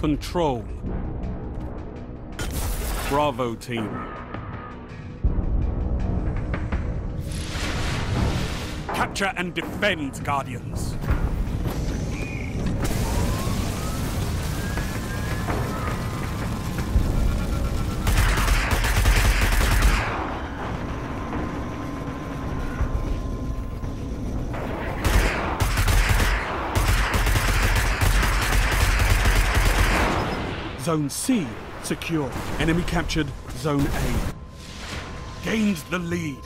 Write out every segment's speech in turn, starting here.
control. Bravo team. Capture and defend, Guardians. Zone C secure. Enemy captured Zone A. Gains the lead.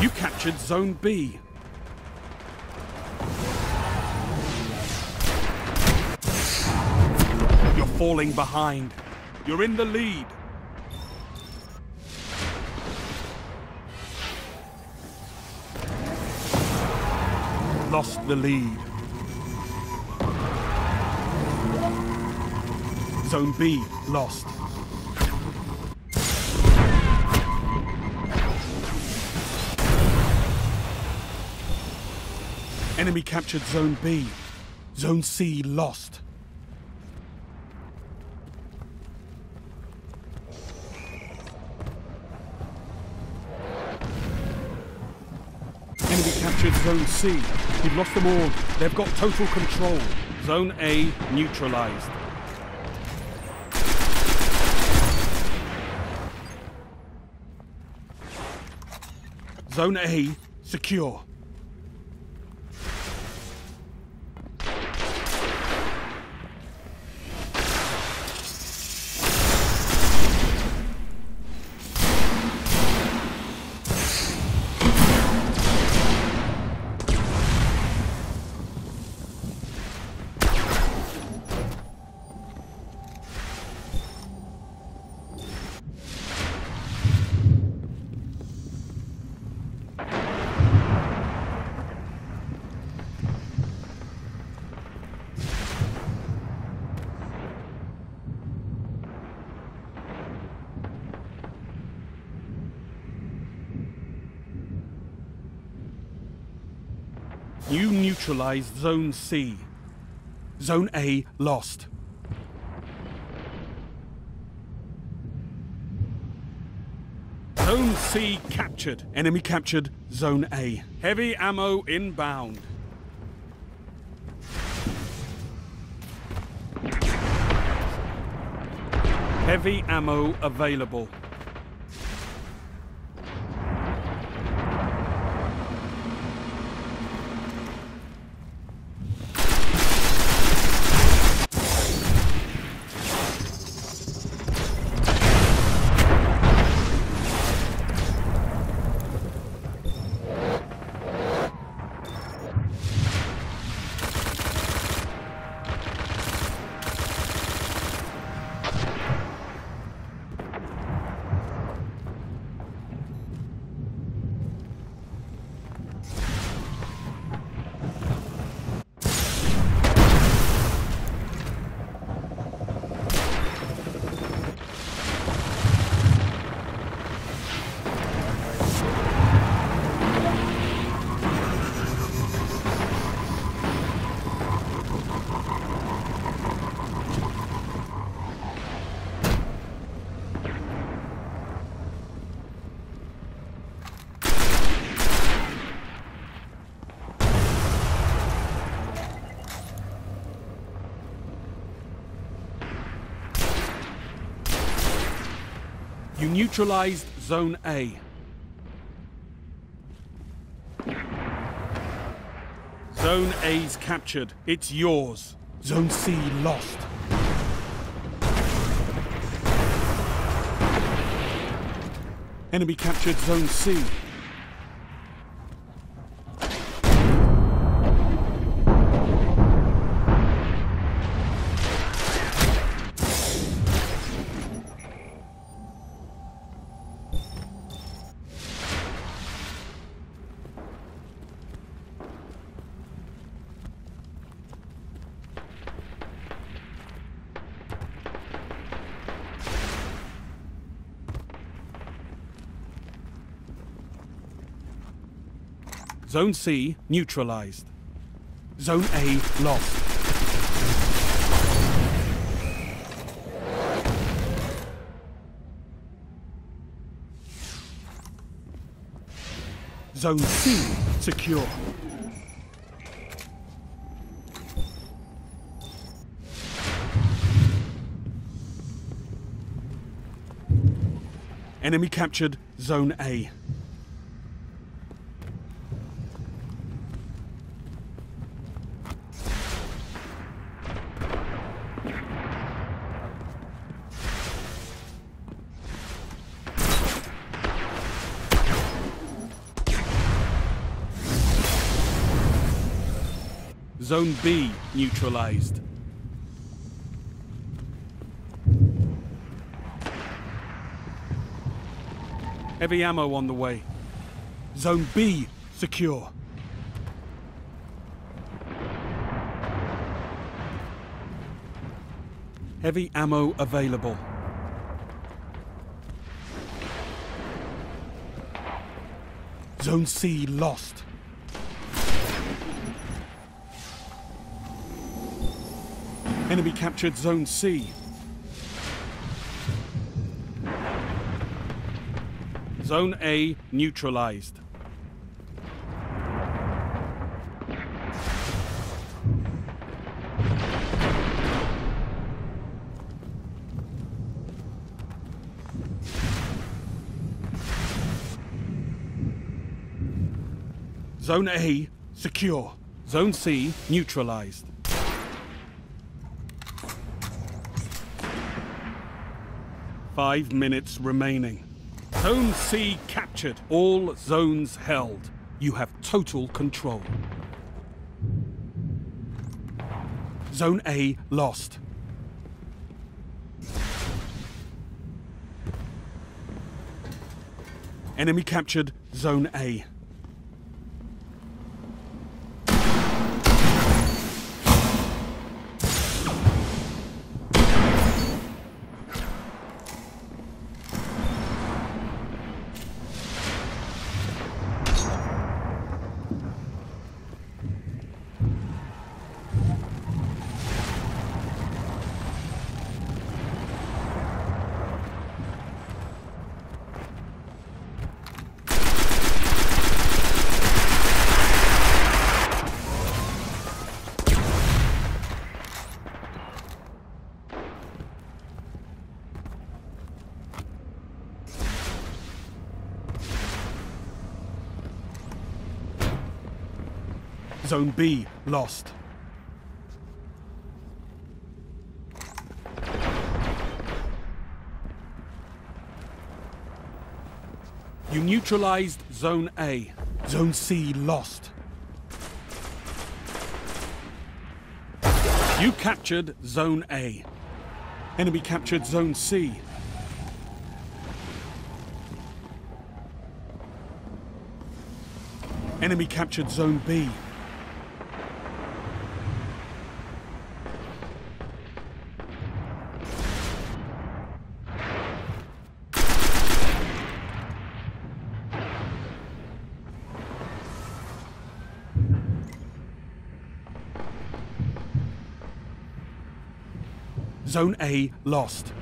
You captured Zone B. falling behind. You're in the lead. Lost the lead. Zone B lost. Enemy captured Zone B. Zone C lost. Zone C. You've lost them all. They've got total control. Zone A neutralized. Zone A secure. You neutralized Zone C. Zone A lost. Zone C captured. Enemy captured Zone A. Heavy ammo inbound. Heavy ammo available. You neutralized Zone A. Zone A's captured. It's yours. Zone C lost. Enemy captured Zone C. Zone C neutralized. Zone A lost. Zone C secure. Enemy captured Zone A. Zone B neutralized. Heavy ammo on the way. Zone B secure. Heavy ammo available. Zone C lost. Enemy captured Zone C. Zone A neutralized. Zone A secure. Zone C neutralized. Five minutes remaining. Zone C captured. All zones held. You have total control. Zone A lost. Enemy captured Zone A. Zone B lost. You neutralized Zone A. Zone C lost. You captured Zone A. Enemy captured Zone C. Enemy captured Zone B. Zone A lost.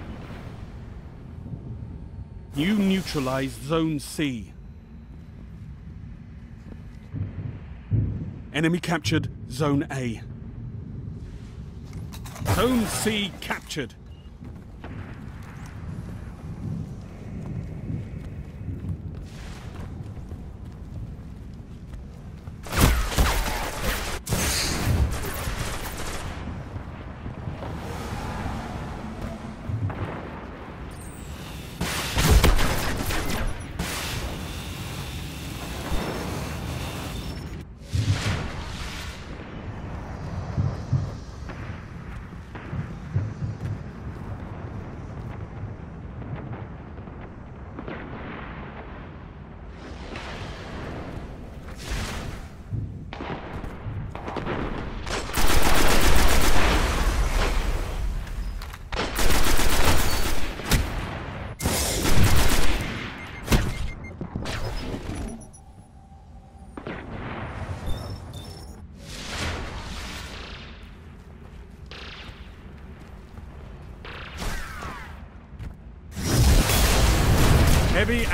You neutralized Zone C. Enemy captured Zone A. Zone C captured.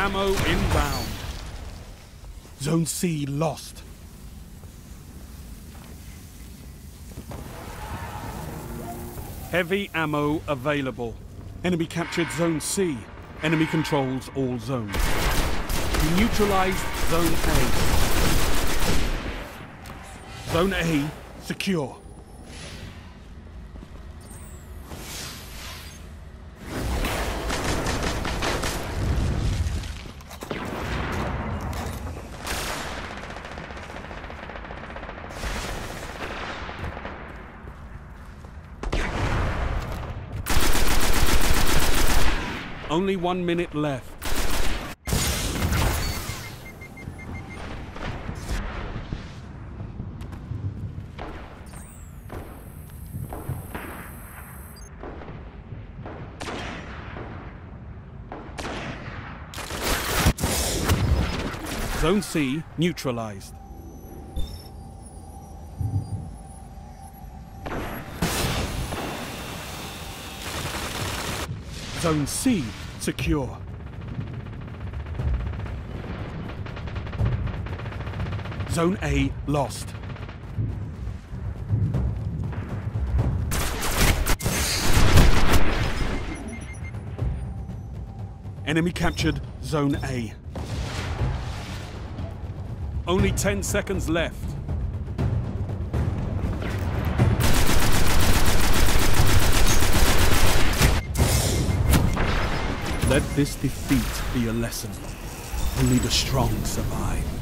Ammo inbound. Zone C lost. Heavy ammo available. Enemy captured Zone C. Enemy controls all zones. We neutralized Zone A. Zone A secure. Only one minute left. Zone C neutralized. Zone C secure. Zone A lost. Enemy captured Zone A. Only 10 seconds left. Let this defeat be a lesson. Only the strong survive.